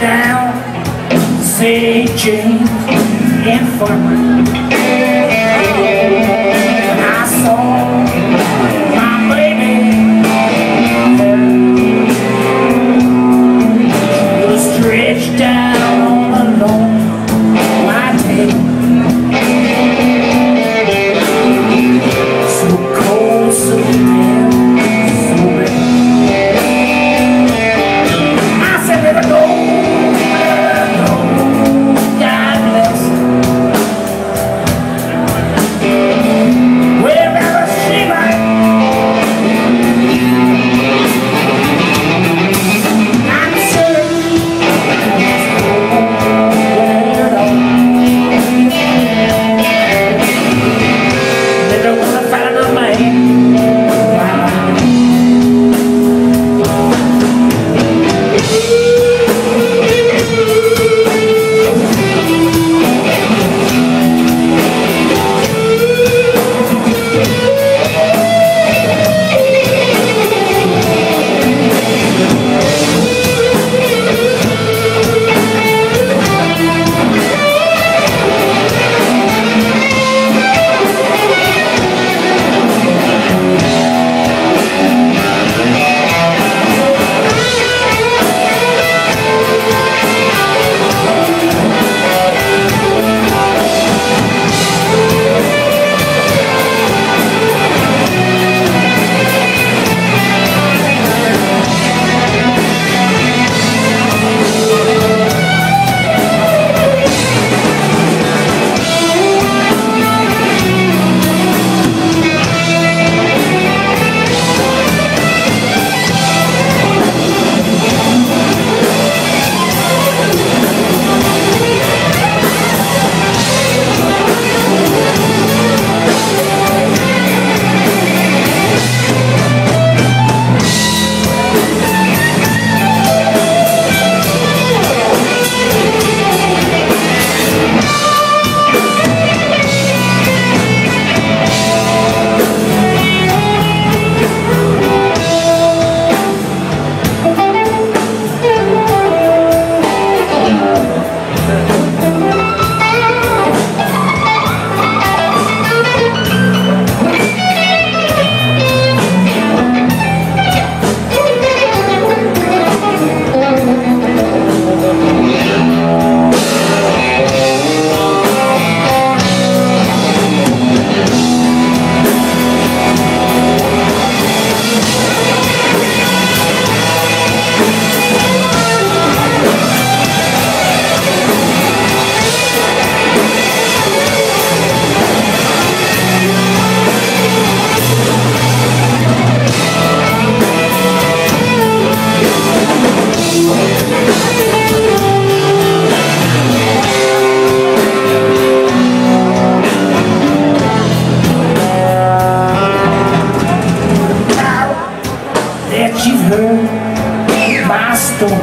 down, say James, and. bastam